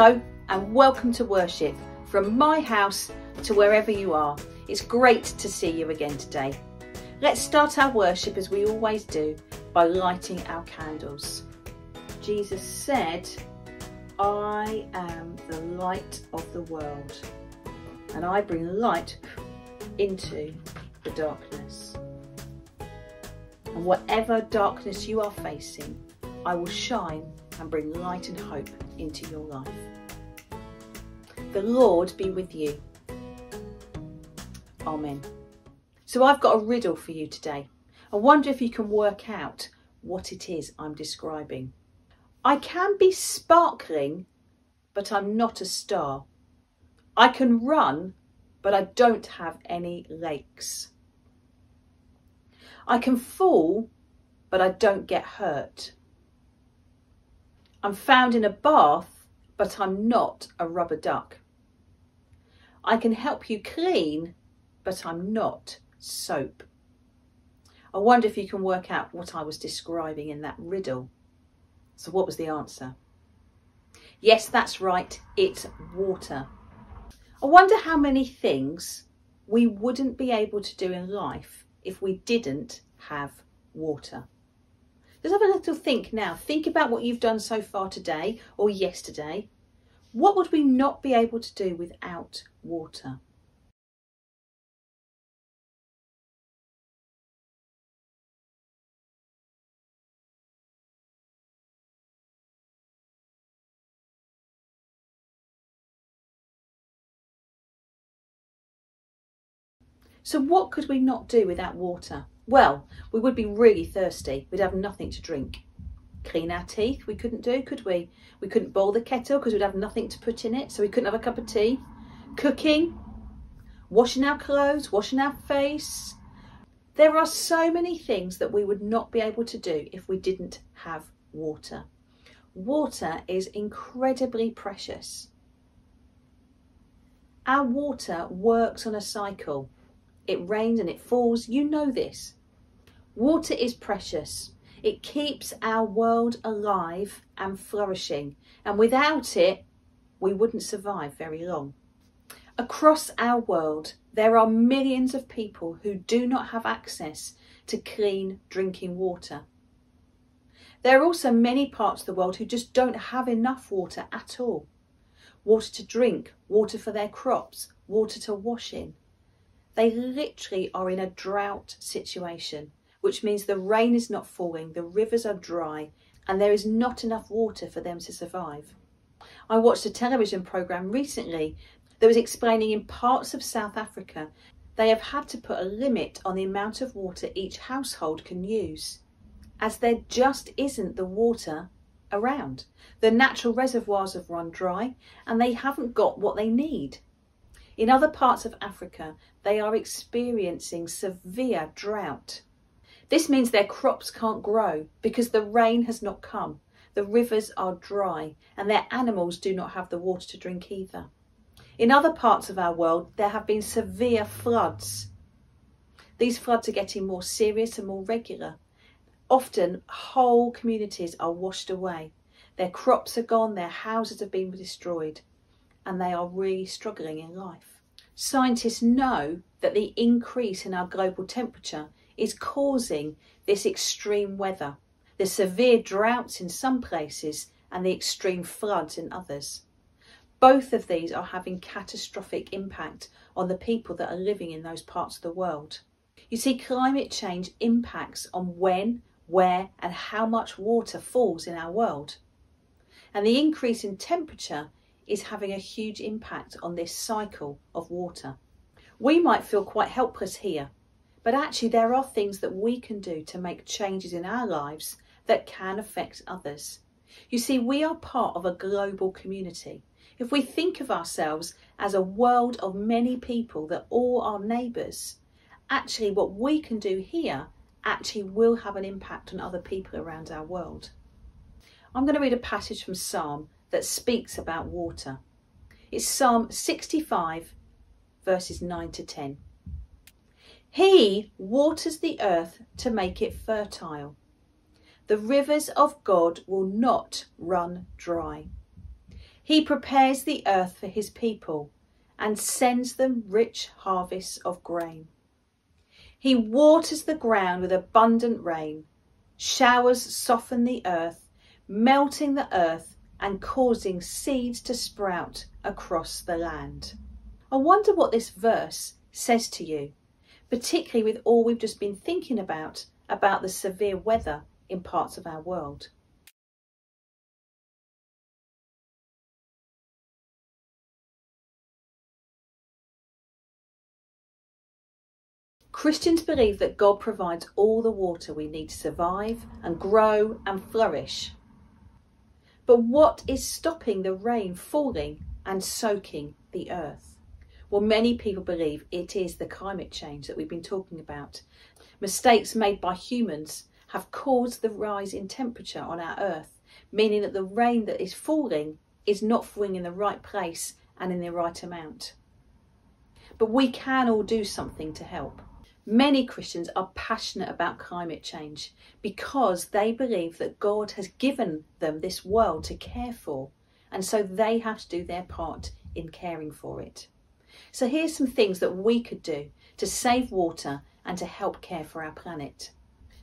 Hello and welcome to worship from my house to wherever you are. It's great to see you again today. Let's start our worship as we always do by lighting our candles. Jesus said, I am the light of the world and I bring light into the darkness. And whatever darkness you are facing, I will shine and bring light and hope into your life. The Lord be with you. Amen. So I've got a riddle for you today. I wonder if you can work out what it is I'm describing. I can be sparkling, but I'm not a star. I can run, but I don't have any legs. I can fall, but I don't get hurt. I'm found in a bath, but I'm not a rubber duck. I can help you clean, but I'm not soap. I wonder if you can work out what I was describing in that riddle. So what was the answer? Yes, that's right, it's water. I wonder how many things we wouldn't be able to do in life if we didn't have water. Just have a little think now. Think about what you've done so far today or yesterday. What would we not be able to do without water? So what could we not do without water? Well, we would be really thirsty. We'd have nothing to drink. Clean our teeth, we couldn't do, could we? We couldn't boil the kettle because we'd have nothing to put in it, so we couldn't have a cup of tea. Cooking, washing our clothes, washing our face. There are so many things that we would not be able to do if we didn't have water. Water is incredibly precious. Our water works on a cycle. It rains and it falls, you know this. Water is precious. It keeps our world alive and flourishing, and without it, we wouldn't survive very long. Across our world, there are millions of people who do not have access to clean drinking water. There are also many parts of the world who just don't have enough water at all. Water to drink, water for their crops, water to wash in. They literally are in a drought situation, which means the rain is not falling, the rivers are dry, and there is not enough water for them to survive. I watched a television programme recently that was explaining in parts of South Africa they have had to put a limit on the amount of water each household can use, as there just isn't the water around. The natural reservoirs have run dry and they haven't got what they need. In other parts of Africa, they are experiencing severe drought. This means their crops can't grow because the rain has not come, the rivers are dry, and their animals do not have the water to drink either. In other parts of our world, there have been severe floods. These floods are getting more serious and more regular. Often, whole communities are washed away. Their crops are gone, their houses have been destroyed, and they are really struggling in life. Scientists know that the increase in our global temperature is causing this extreme weather, the severe droughts in some places and the extreme floods in others. Both of these are having catastrophic impact on the people that are living in those parts of the world. You see, climate change impacts on when, where, and how much water falls in our world. And the increase in temperature is having a huge impact on this cycle of water. We might feel quite helpless here, but actually, there are things that we can do to make changes in our lives that can affect others. You see, we are part of a global community. If we think of ourselves as a world of many people that all are neighbours, actually what we can do here actually will have an impact on other people around our world. I'm going to read a passage from Psalm that speaks about water. It's Psalm 65, verses 9 to 10. He waters the earth to make it fertile. The rivers of God will not run dry. He prepares the earth for his people and sends them rich harvests of grain. He waters the ground with abundant rain. Showers soften the earth, melting the earth and causing seeds to sprout across the land. I wonder what this verse says to you, particularly with all we've just been thinking about, about the severe weather in parts of our world. Christians believe that God provides all the water we need to survive and grow and flourish. But what is stopping the rain falling and soaking the earth? Well, many people believe it is the climate change that we've been talking about. Mistakes made by humans have caused the rise in temperature on our earth, meaning that the rain that is falling is not falling in the right place and in the right amount. But we can all do something to help. Many Christians are passionate about climate change because they believe that God has given them this world to care for, and so they have to do their part in caring for it. So, here's some things that we could do to save water and to help care for our planet.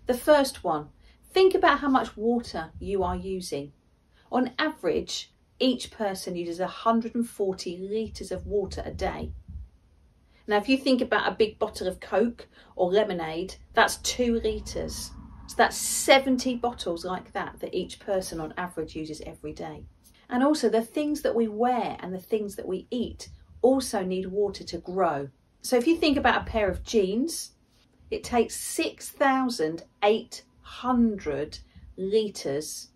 The first one think about how much water you are using. On average, each person uses 140 litres of water a day. Now, if you think about a big bottle of Coke or lemonade, that's two litres. So that's 70 bottles like that that each person on average uses every day. And also, the things that we wear and the things that we eat also need water to grow. So if you think about a pair of jeans, it takes 6,800 litres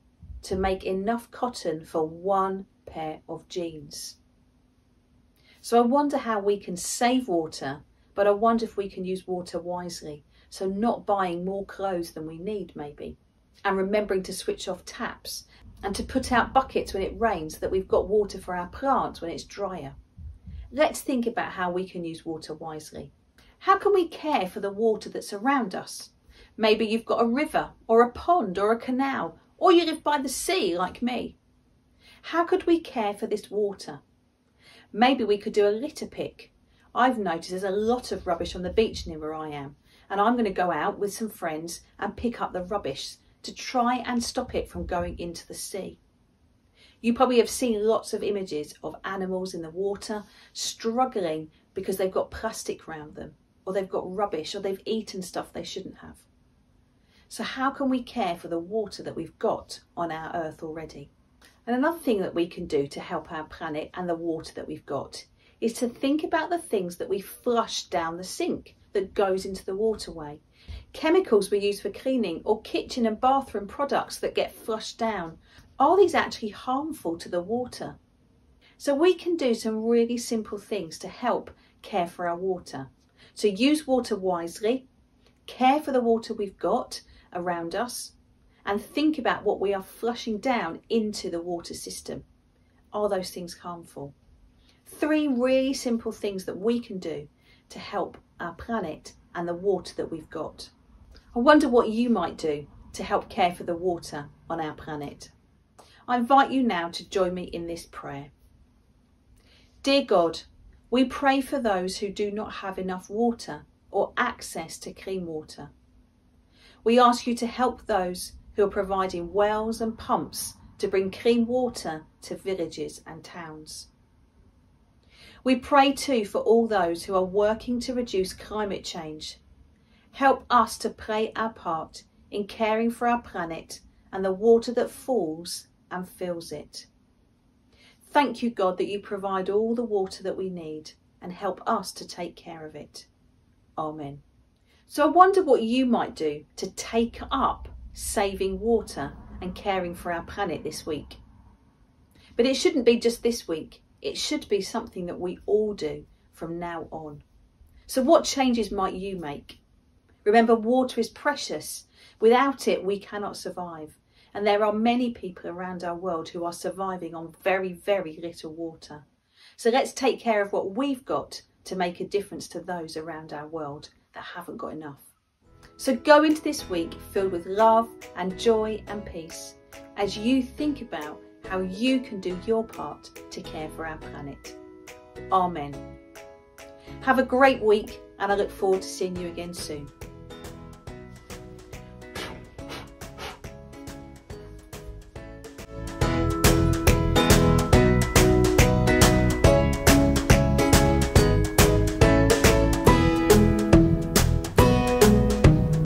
to make enough cotton for one pair of jeans. So I wonder how we can save water, but I wonder if we can use water wisely. So not buying more clothes than we need, maybe. And remembering to switch off taps and to put out buckets when it rains so that we've got water for our plants when it's drier. Let's think about how we can use water wisely. How can we care for the water that's around us? Maybe you've got a river or a pond or a canal, or you live by the sea like me. How could we care for this water? Maybe we could do a litter pick. I've noticed there's a lot of rubbish on the beach near where I am, and I'm going to go out with some friends and pick up the rubbish to try and stop it from going into the sea. You probably have seen lots of images of animals in the water struggling because they've got plastic around them, or they've got rubbish, or they've eaten stuff they shouldn't have. So, how can we care for the water that we've got on our earth already? And another thing that we can do to help our planet and the water that we've got is to think about the things that we flush down the sink that goes into the waterway. Chemicals we use for cleaning or kitchen and bathroom products that get flushed down. Are these actually harmful to the water? So we can do some really simple things to help care for our water. So use water wisely, care for the water we've got around us, and think about what we are flushing down into the water system. Are those things harmful? Three really simple things that we can do to help our planet and the water that we've got. I wonder what you might do to help care for the water on our planet. I invite you now to join me in this prayer. Dear God, we pray for those who do not have enough water or access to clean water. We ask you to help those who are providing wells and pumps to bring clean water to villages and towns. We pray too for all those who are working to reduce climate change. Help us to play our part in caring for our planet and the water that falls and fills it. Thank you, God, that you provide all the water that we need and help us to take care of it. Amen. So I wonder what you might do to take up saving water and caring for our planet this week. But it shouldn't be just this week, it should be something that we all do from now on. So, what changes might you make? Remember, water is precious. Without it, we cannot survive. And there are many people around our world who are surviving on very, very little water. So let's take care of what we've got to make a difference to those around our world that haven't got enough. So go into this week filled with love and joy and peace as you think about how you can do your part to care for our planet. Amen. Have a great week and I look forward to seeing you again soon.